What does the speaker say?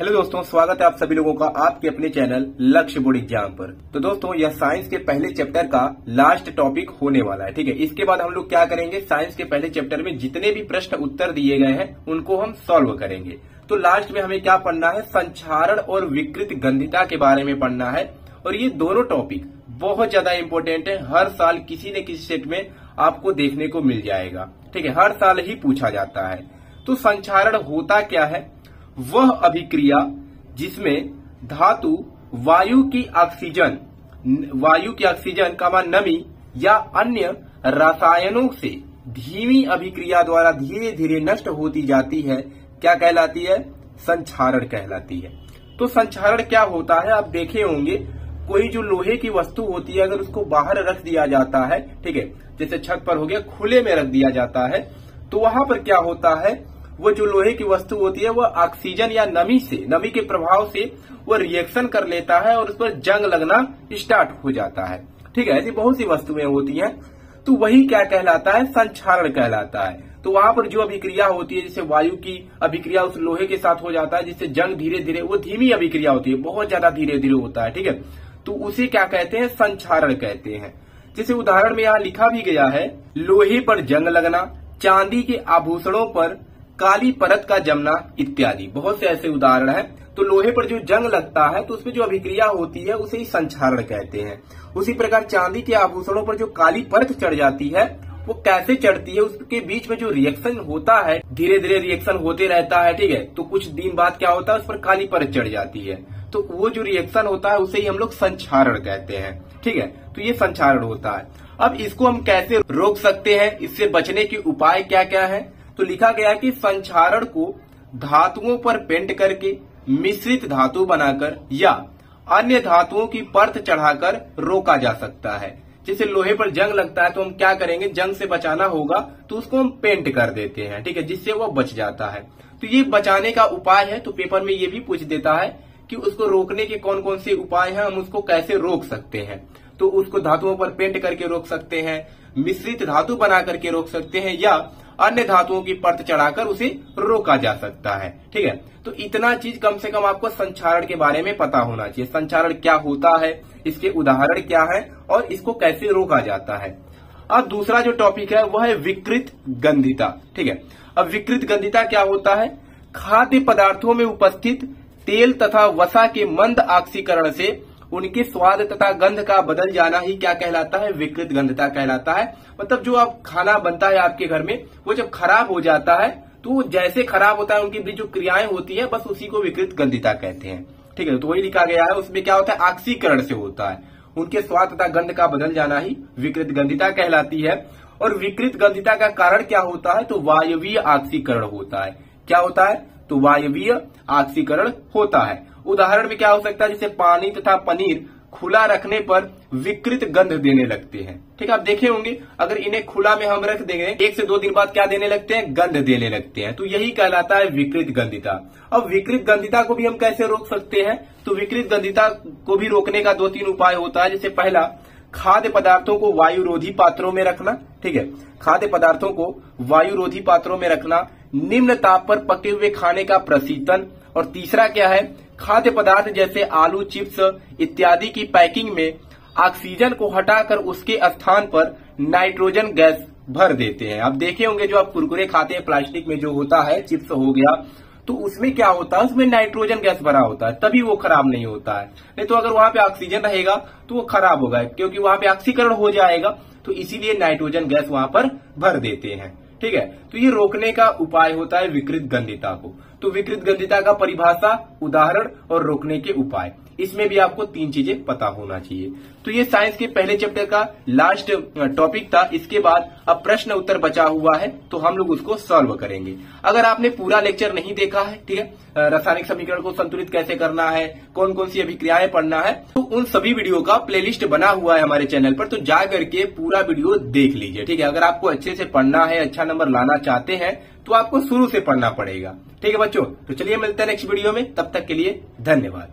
Hello दोस्तों, स्वागत है आप सभी लोगों का आपके अपने चैनल लक्ष्य बोर्ड एग्ज़ाम पर। तो दोस्तों, यह साइंस के पहले चैप्टर का लास्ट टॉपिक होने वाला है, ठीक है? इसके बाद हम लोग क्या करेंगे? साइंस के पहले चैप्टर में जितने भी प्रश्न उत्तर दिए गए हैं, उनको हम सॉल्व करेंगे। तो लास्ट में हमें क्या पढ़ना है? संचारण और विकृत गंधिता के बारे में पढ़ना है। और ये दोनों टॉपिक बहुत ज़्यादा इम्पोर्टेंट है। हर साल किसी न किसी सेट में आपको देखने को मिल जाएगा, ठीक है? हर साल ही पूछा जाता है। तो संचारण होता क्या है? वह अभिक्रिया जिसमें धातु वायु की ऑक्सीजन, वायु की ऑक्सीजन का मान नमी या अन्य रसायनों से धीमी अभिक्रिया द्वारा धीरे धीरे नष्ट होती जाती है, क्या कहलाती है? संचारण कहलाती है। तो संचारण क्या होता है? आप देखे होंगे, कोई जो लोहे की वस्तु होती है, अगर उसको बाहर रख दिया जाता है, ठीक है, जैसे छत पर हो गया, खुले में रख दिया जाता है तो वहाँ पर क्या होता है? वो जो लोहे की वस्तु होती है वह ऑक्सीजन या नमी से, नमी के प्रभाव से वो रिएक्शन कर लेता है और उस पर जंग लगना स्टार्ट हो जाता है। ठीक है, ऐसी बहुत सी वस्तुएँ होती हैं। तो वही क्या कहलाता है? संचारण कहलाता है। तो वहाँ पर जो अभिक्रिया होती है, जैसे वायु की अभिक्रिया उस लोहे के साथ हो जाता है, जिससे जंग धीरे धीरे वो धीमी अभिक्रिया होती है, बहुत ज़्यादा धीरे धीरे होता है, ठीक है। तो उसे क्या कहते हैं? संचारण कहते हैं। जैसे उदाहरण में यहाँ लिखा भी गया है, लोहे पर जंग लगना, चांदी के आभूषणों पर काली परत का जमना इत्यादि। बहुत से ऐसे उदाहरण हैं। तो लोहे पर जो जंग लगता है तो उसमें जो अभिक्रिया होती है, उसे ही संचारण कहते हैं। उसी प्रकार चांदी के आभूषणों पर जो काली परत चढ़ जाती है, वो कैसे चढ़ती है, उसके बीच में जो रिएक्शन होता है धीरे धीरे रिएक्शन होते रहता है, ठीक है? तो कुछ दिन बाद क्या होता है, उस पर काली परत चढ़ जाती है। तो वो जो रिएक्शन होता है, उसे ही हम लोग संचारण कहते हैं, ठीक है? तो ये संचारण होता है। अब इसको हम कैसे रोक सकते हैं, इससे बचने के उपाय क्या क्या है? तो लिखा गया कि संचारण को धातुओं पर पेंट करके मिश्रित धातु बनाकर या अन्य धातुओं की परत चढ़ाकर रोका जा सकता है। जैसे लोहे पर जंग लगता है तो हम क्या करेंगे? जंग से बचाना होगा तो उसको हम पेंट कर देते हैं, ठीक है, जिससे वो बच जाता है। तो ये बचाने का उपाय है तो पेपर में ये भी पूछ देता है कि उसको रोकने के कौन कौन से उपाय हैं, हम उसको कैसे रोक सकते हैं। तो उसको धातुओं पर पेंट करके रोक सकते हैं, मिश्रित धातु बना करके रोक सकते हैं या अन्य धातुओं की परत चढ़ाकर उसे रोका जा सकता है। ठीक है? तो इतना चीज़ कम से कम आपको संचारण के बारे में पता होना चाहिए। संचारण क्या होता है, इसके उदाहरण क्या है और इसको कैसे रोका जाता है। अब दूसरा जो टॉपिक है, वह है विकृत गंधिता। ठीक है? अब विकृत गंधिता क्या होता है? खाद्य पदार्थों में उपस्थित तेल तथा वसा के मंद ऑक्सीकरण से उनके स्वाद तथा गंध का बदल जाना ही क्या कहलाता है? विकृत गंधता कहलाता है। मतलब जो आप खाना बनता है आपके घर में, वो जब खराब हो जाता है तो जैसे खराब होता है, उनकी जो क्रियाएँ होती है, बस उसी को विकृत गंधिता कहते हैं। ठीक है तो वही लिखा गया है, उसमें क्या होता है? ऑक्सीकरण से होता है। उनके स्वाद तथा गंध का बदल जाना ही विकृत गंधिता कहलाती है। और विकृत गंधिता का कारण क्या होता है? तो वायवीय ऑक्सीकरण होता है। क्या होता है? तो वायवीय ऑक्सीकरण होता है। उदाहरण में क्या हो सकता है? जैसे पानी तथा पनीर खुला रखने पर विकृत गंध देने लगते हैं। ठीक है, आप देखे होंगे, अगर इन्हें खुला में हम रख देंगे, एक से दो दिन बाद क्या देने लगते हैं? गंध देने लगते हैं। तो यही कहलाता है विकृत गंधिता। अब विकृत गंधिता को भी हम कैसे रोक सकते हैं? तो विकृत गंधिता को भी रोकने का दो तीन उपाय होता है। जैसे पहला, खाद्य पदार्थों को वायुरोधी पात्रों में रखना। ठीक है, खाद्य पदार्थों को वायुरोधी पात्रों में रखना। निम्न ताप पर पके हुए खाने का प्रशीतन। और तीसरा क्या है? खाद्य पदार्थ जैसे आलू, चिप्स इत्यादि की पैकिंग में ऑक्सीजन को हटाकर उसके स्थान पर नाइट्रोजन गैस भर देते हैं। आप देखे होंगे जो आप कुरकुरे खाते हैं, प्लास्टिक में जो होता है, चिप्स हो गया तो उसमें क्या होता है? उसमें नाइट्रोजन गैस भरा होता है, तभी वो खराब नहीं होता है। नहीं तो अगर वहाँ पे ऑक्सीजन रहेगा तो वो खराब होगा, क्योंकि वहाँ पे ऑक्सीकरण हो जाएगा तो इसीलिए नाइट्रोजन गैस वहाँ पर भर देते हैं। ठीक है? तो ये रोकने का उपाय होता है विकृत गंधिता को। तो विकृत गंधिता का परिभाषा, उदाहरण और रोकने के उपाय। इसमें भी आपको तीन चीज़ें पता होना चाहिए। तो ये साइंस के पहले चैप्टर का लास्ट टॉपिक था। इसके बाद अब प्रश्न उत्तर बचा हुआ है तो हम लोग उसको सॉल्व करेंगे। अगर आपने पूरा लेक्चर नहीं देखा है, ठीक है रासायनिक समीकरण को संतुलित कैसे करना है कौन कौन सी अभिक्रियाएँ पढ़ना है तो उन सभी वीडियो का प्लेलिस्ट बना हुआ है हमारे चैनल पर तो जा करके पूरा वीडियो देख लीजिए, ठीक है। अगर आपको अच्छे से पढ़ना है अच्छा नंबर लाना चाहते हैं तो आपको शुरू से पढ़ना पड़ेगा। ठीक है बच्चों तो चलिए मिलते हैं नेक्स्ट वीडियो में, तब तक के लिए धन्यवाद।